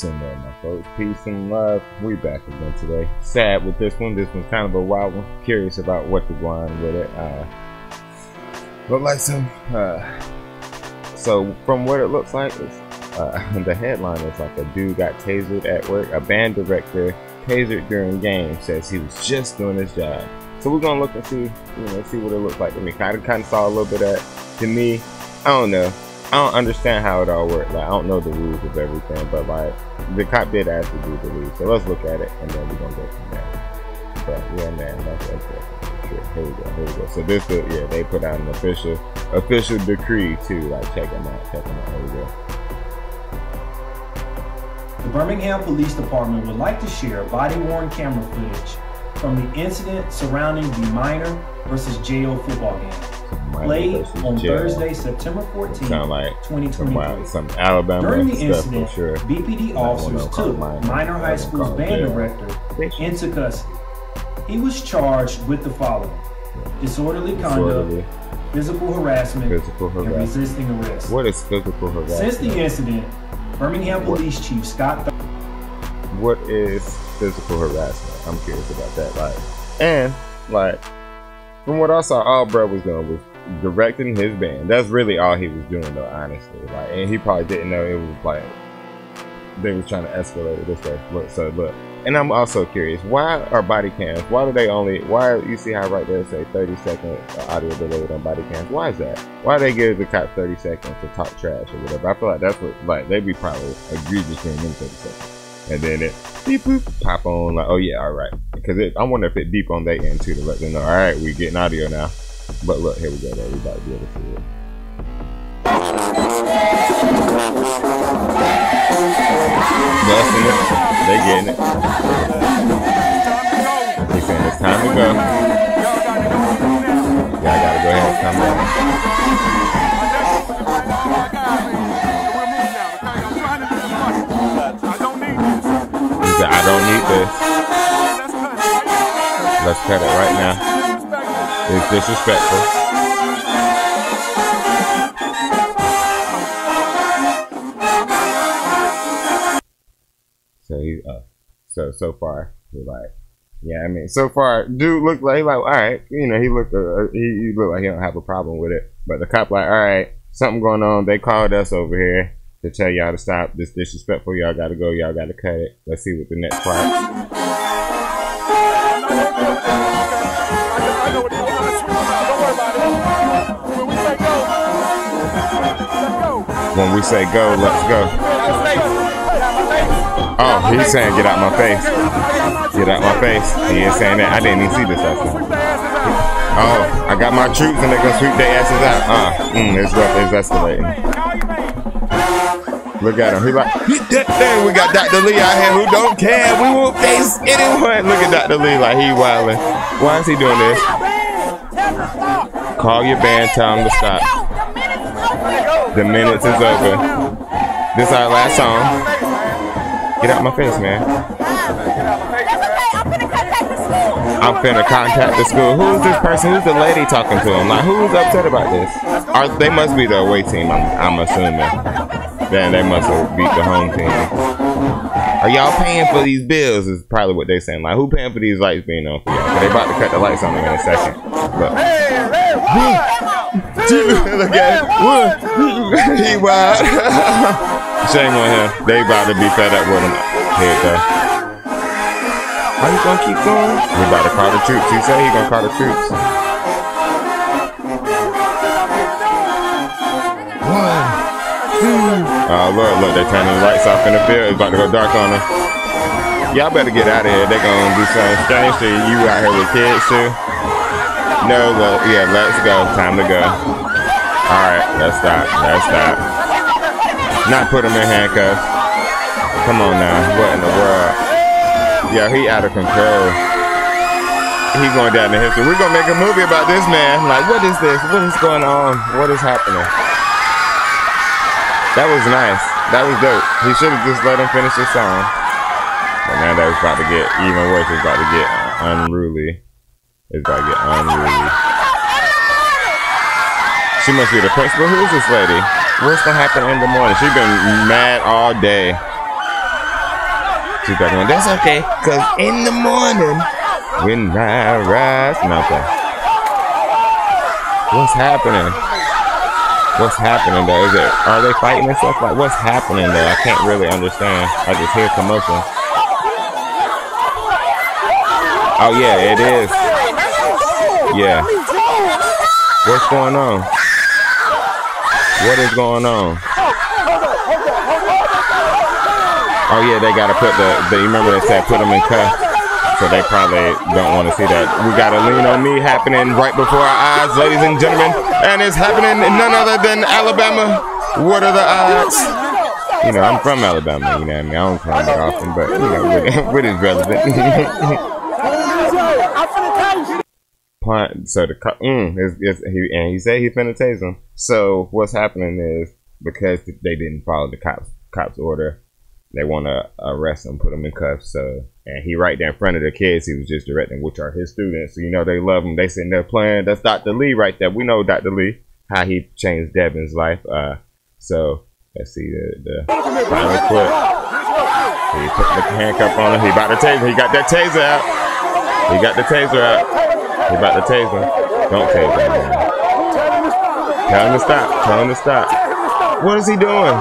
Similar, my folks. Peace and love. We back again today. Sad with this one. This one's kind of a wild one. Curious about what to go on with it. Uh, like some. Uh, so from what it looks like, uh, the headline is like a dude got tasered at work. A band director tasered during game says he was just doing his job. So we're gonna look and see, you know, see what it looks like to me. Kind of, kind of saw a little bit of that. To me, I don't know. I don't understand how it all worked. Like I don't know the rules of everything, but like the cop did ask to do the rules. So let's look at it and then we're gonna go from there. But yeah, man, that's interesting. Sure. Here we go. Here we go. So this, is, yeah, they put out an official, official decree too. Like check them out. Check them out. Here we go. The Birmingham Police Department would like to share body-worn camera footage from the incident surrounding the Minor versus JO football game played on jail. Thursday, September 14, like 2023. Some, Alabama During the incident, sure. BPD officers took Minor High School's band jail. director into custody. He was charged with the following disorderly conduct, physical harassment, physical harassment, and resisting arrest. What is physical harassment? Since the incident, Birmingham Police? Chief Scott. Th- what is physical harassment? I'm curious about that. Like, and like from what I saw, all Brad was doing was directing his band. That's really all he was doing, though. Honestly, like, and he probably didn't know it was like they was trying to escalate it this way. Look, so look, and I'm also curious, why are body cams? Why do they only? Why you see how right there say 30 second audio delayed on body cams? Why is that? Why they give the cop 30 seconds to talk trash or whatever? I feel like that's what like they'd be probably egregious in them 30 seconds and then it beep boop pop on like oh yeah all right because I wonder if it beep on their end too to let them know all right we getting audio now but look here we go though. We about to be able to see it busting it. They getting it. They saying it's time to go. I gotta go ahead and come on I don't need this. Let's cut it right now. It's disrespectful. So he, uh, so so far, we're like, yeah, I mean, so far, dude looked like like, all right, you know, he looked, uh, he, he looked like he don't have a problem with it. But the cop like, all right, something going on. They called us over here to tell y'all to stop this disrespectful. Y'all gotta go. Y'all gotta cut it. Let's see what the next part. When we say go, let's go. Oh, he's saying get out my face. Get out my face. He is saying that. I didn't even see this last time. Oh, I got my troops and they're gonna sweep their asses out. Uh, mm, it's, rough. it's escalating. Look at him. He like, dang, we got Dr. Lee out here who don't care. We won't face anyone. Look at Dr. Lee like he wilding. Why is he doing this? Call your band, tell them to stop. The minutes is over. This is our last song. Get out my face, man. I'm finna contact the school. Who's this person? Who's the lady talking to him? Like, who's upset about this? Are, they must be the away team, I'm, I'm assuming. Then they must have beat the home team. Are y'all paying for these bills? Is probably what they're saying. Like, who paying for these lights being on for y'all? They about to cut the lights on in a second. But look at him. he wild. Shame on him. They about to be fed up with him. Here it goes. How you gonna keep going? We about to call the troops. He said he gonna call the troops. One. Oh, look, look, they're turning the lights off in the field. It's about to go dark on them. Y'all better get out of here. They're going to do something strange to. You out here with kids, too? No, well, yeah, let's go. Time to go. All right, let's stop. Let's stop. Not put him in handcuffs. Come on now. What in the world? Yeah, he out of control. He going down the history. We're going to make a movie about this man. Like, what is this? What is going on? What is happening? That was nice. That was dope. He should have just let him finish his song. But now that was about to get even worse. It's about to get unruly. About to get unruly. She must be the principal. Who is this lady? What's gonna happen in the morning? She's been mad all day. thousand one. That's okay, cause in the morning when I rise, nothing. What's happening? What's happening there? Is it? Are they fighting and stuff? Like, what's happening there? I can't really understand. I just hear commotion. Oh yeah, it is. Yeah. What's going on? What is going on? Oh yeah, they gotta put the. They remember they said put them in cuffs, so they probably don't want to see that. We got a lean on me happening right before our eyes, ladies and gentlemen, and it's happening none other than Alabama. What are the odds? You know, I'm from Alabama. You know, what I mean, I don't come that often, but you know, what is relevant? So the mm, he and he said he finna tase him. So what's happening is because they didn't follow the cops cops order they want to arrest him, put him in cuffs. So, and he right there in front of the kids he was just directing, which are his students. So you know they love him. They sitting there playing. That's Dr. Lee right there. We know Dr. Lee how he changed Devin's life. Uh, so let's see the the final clip. He put the handcuff on him. He about to taser. He got that taser out. He got the taser out. He about to taser. Don't taser him. Man. Tell him to stop. Tell him to stop. What is he doing?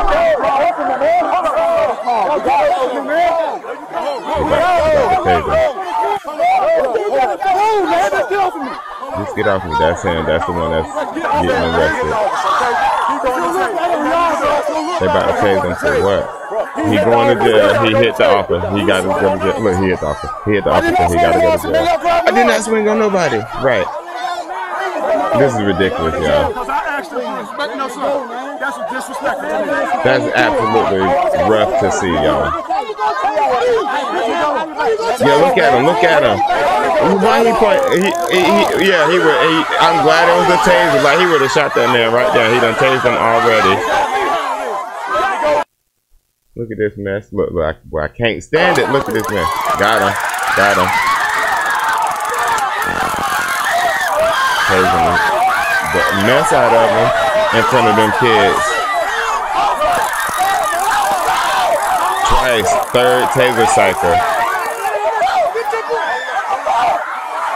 Just get off me. That's him. That's the one that's getting arrested. They about to tase him for what? He going to jail. He hit the officer. He got to go to jail. Look, he hit the officer. He hit the officer. He got to go to jail. I did not swing on nobody. Right. This is ridiculous, y'all. That's absolutely rough to see, y'all. Yeah, look at him. Look at him. Why he point? He, he, he yeah, he would. He, I'm glad it was a taser. Like he would have shot that man right there. He done tased him already. Look at this mess. Look, look I, well, I can't stand it. Look at this mess. Got him. Got him. Tasing the mess out of him in front of them kids. Twice. Third taser cycle.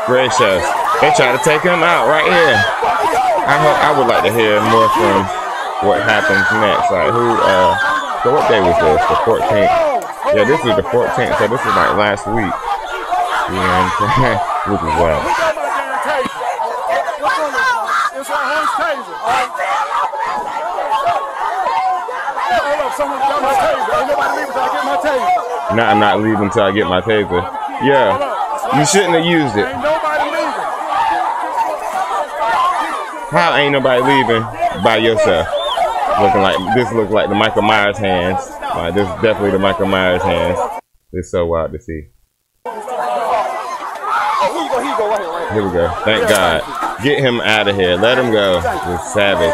Gracious. They try to take him out right here. I hope I would like to hear more from what happens next. Like who uh so what day was this? The 14th. Yeah, this is the 14th, so this is like last week. You know what I'm saying? Which is wild. No, I'm not leaving until I get my taser. Yeah, you shouldn't have used it. How ain't nobody leaving by yourself? Looking like this looks like the Michael Myers hands. Like this is definitely the Michael Myers hands. It's so wild to see. Here we go. Thank God. Get him out of here. Let him go. This savage.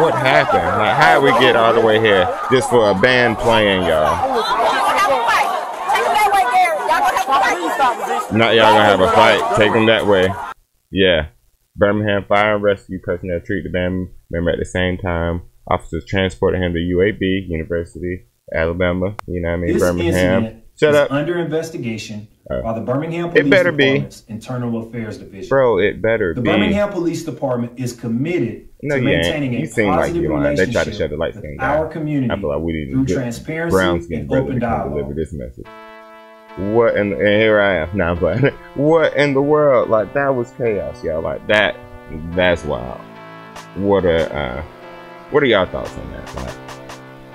What happened? Like, how we get all the way here just for a band playing, y'all? Not y'all gonna have a fight. Take them that way. Yeah. Birmingham Fire and Rescue personnel treat the band member at the same time. Officers transported him to UAB, University, Alabama. You know what I mean? This Birmingham. Shut up. Under investigation uh, by the Birmingham Police it better Department's be. Internal Affairs Division. Bro, it better the be. The Birmingham Police Department is committed no, to maintaining a positive like relationship they try to shut the lights with our community I feel like we need through transparency brown and open dialogue. Deliver this message. What in and here I am now, but what in the world? Like that was chaos, y'all. Like that, that's wild. What a, uh, what are y'all thoughts on that? Like,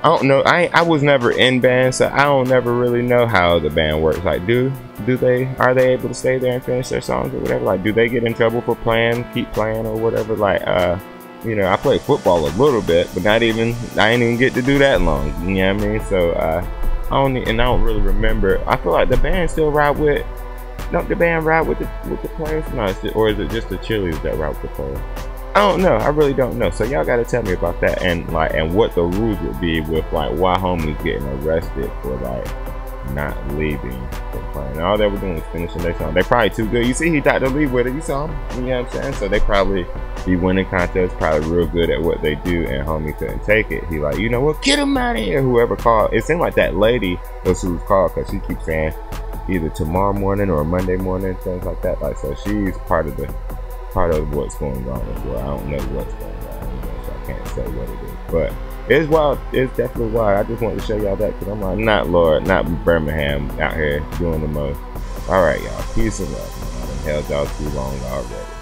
I don't know. I I was never in band, so I don't never really know how the band works. Like, do do they are they able to stay there and finish their songs or whatever? Like, do they get in trouble for playing, keep playing or whatever? Like, uh, you know, I play football a little bit, but not even I ain't even get to do that long. You know what I mean? So uh, I don't and I don't really remember. I feel like the band still ride with. Don't the band ride with the with the players? No, or is it just the cheerleaders that ride with the players? I don't know. I really don't know. So y'all gotta tell me about that and like and what the rules would be with like why homies getting arrested for like not leaving for playing. All they were doing was finishing their song. They probably too good. You see, he got the lead with it. You saw him. You know what I'm saying? So they probably be winning contests, probably real good at what they do, and homie couldn't take it. He like, you know what? Get him out of here. Whoever called. It seemed like that lady was who was called because she keeps saying either tomorrow morning or Monday morning, things like that. Like, so she's part of the part of what's going on as well. I don't know what's going on, so I can't say what it is, but it's wild. It's definitely wild. I just wanted to show y'all that because I'm like, not Lord, not Birmingham out here doing the most. All right, y'all. Peace and love. Man. I done held y'all too long already.